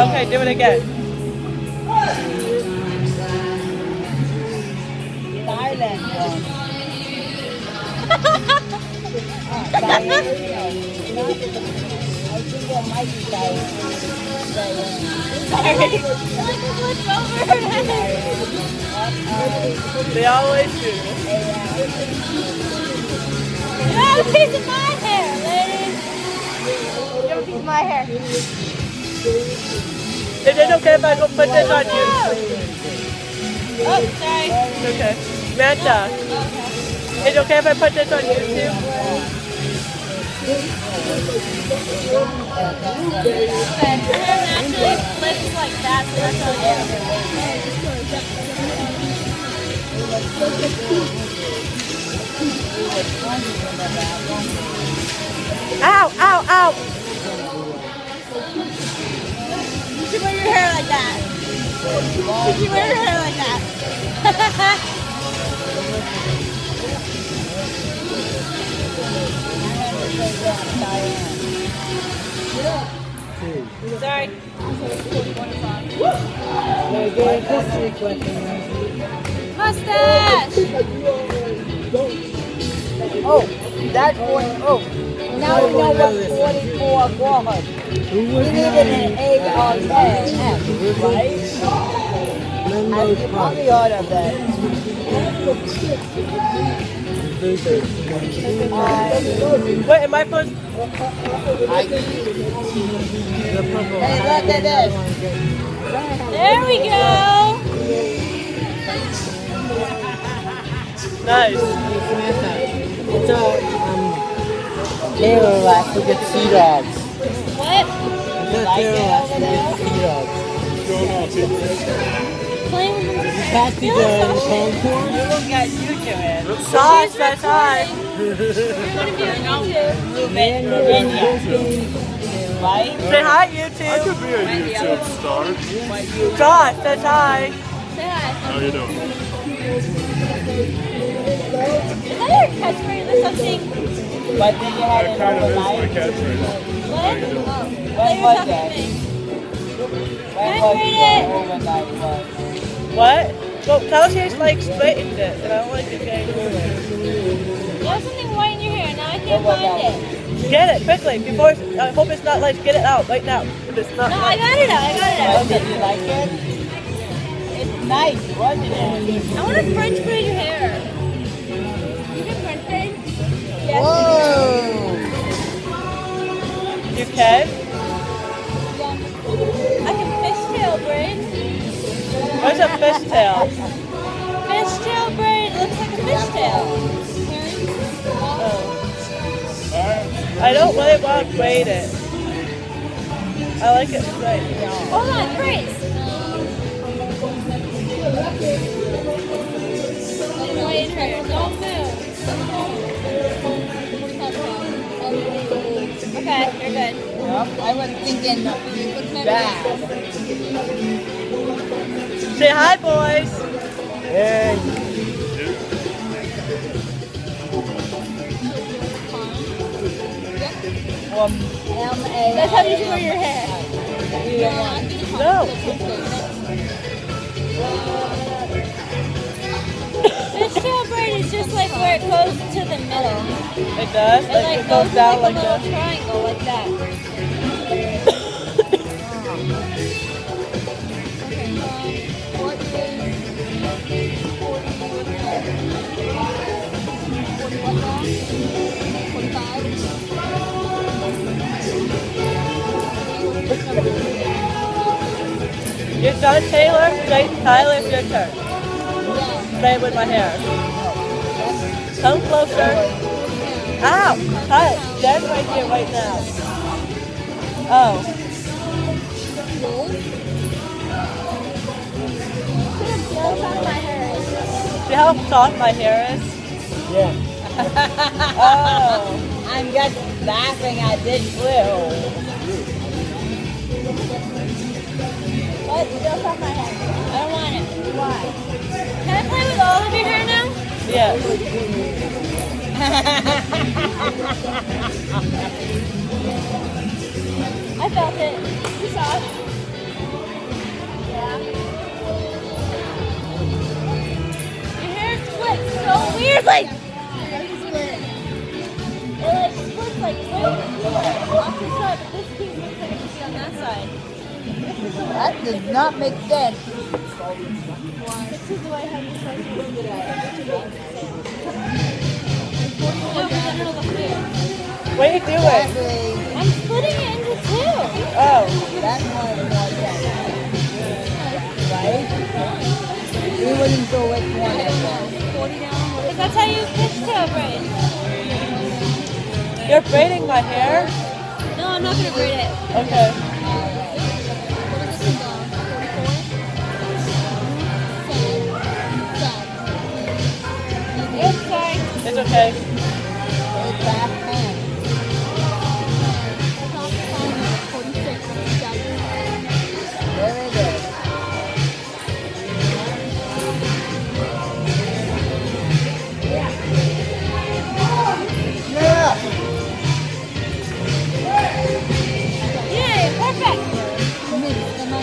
Okay, do it again. Thailand one. Thailand, I think it might be Thailand. Sorry. They always do. You have a piece of my hair, ladies. You have a piece of my hair. Is it okay if I go put this on you? Oh, sorry. Okay. Manta, is it okay if I put this on YouTube? And her naturally flips like that, so that's how Did you wear your hair like that. Sorry. Mustache! Oh, that one, oh, now we know what 44 was. We needed an egg on that, right? And you probably ought of that. Wait, am I supposed Hey, look at this. There we go! Nice. It's a, um, tailor lack to get sea dogs. What? It's a tailor lack to get sea dogs. Playing with Patsy the contour. Look at you doing. Sauce, that's high. You're gonna do it on YouTube. Right? Say hi, YouTube. I could be a YouTube star. Sauce, that's high. Say hi. How you doing? Is that your catchphrase or something? But then you had That it kind of is my catchphrase. What? How you doing? Oh, When you were was that? to me. When Can I was read your it? overnight? What? Well, Kelsey's like straightened it, and I don't like it getting You have something white in your hair. Now I can't What find it. Get it quickly before. It's, I hope it's not like get it out right now. If it's not. No, I got it out. I got it Oh, out. did you like it? It's nice, wasn't it? I want to French braid your hair. Can. I can fishtail braid. What's a fishtail? Fishtail braid it looks like a fishtail. Oh. I don't really want to braid it. I like it straight. Hold on, Grace. White in her. Don't good. I was thinking that. Say hi, boys. Hey. Um, M-A- That's how you should wear your hair. No. Fishtail braid is just like where it goes to the middle. It does. It Like like it goes goes down like like a little this. triangle like that. You're done, Taylor. Right, Tyler, it's your turn. Play with my hair. Come closer. Ow! Tyler, stand right here right now. Oh. See how soft my hair is? Yeah. Oh. I'm just laughing at this blue. What? Still off my head. I don't want it. Why? Can I play with all of your hair now? Yes. I felt it. You saw it. Yeah. Your hair splits so weirdly. It like splits like, like, like off the side, but this piece looks like it should be on that side does not make sense. This is the I have to start to look at No, because I don't know the food. What are you doing? Actually, I'm splitting it into two. Oh, that one more sense. Right? We wouldn't go which one it was. Because that's how you fishtail braid. you're braiding my hair? No, I'm not gonna braid it. Okay.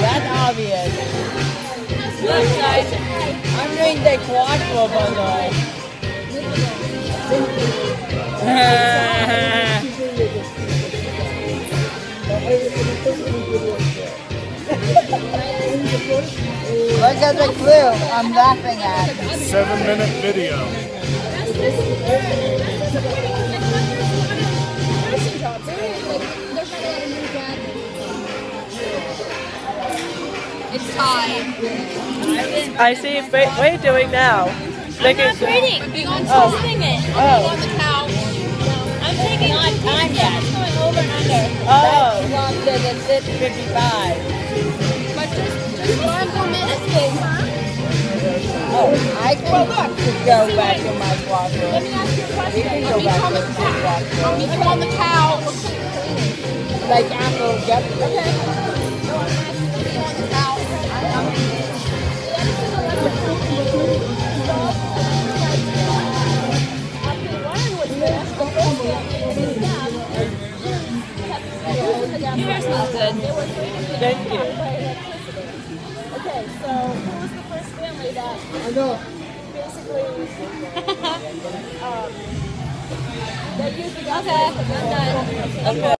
That's obvious. Look. I'm doing the quattro bundle. Look at the clue I'm laughing at. Seven minute video. Time. I see. Wait, what are you doing now? I'm Making not braiding. I'm Oh. it. Oh. On the couch. I'm taking Not two time yet. and going over and under. Oh. Not the the 55. But just, just five more minutes. Oh, I can go back to my quattro. Let me ask you a question. go back to my quattro. I'll meet you on the couch. Like Apple Jeopardy. Okay. Your hair smells good. Thank you. Okay, so who was the first family that I know. basically um, that used the Okay, I'm done. Okay.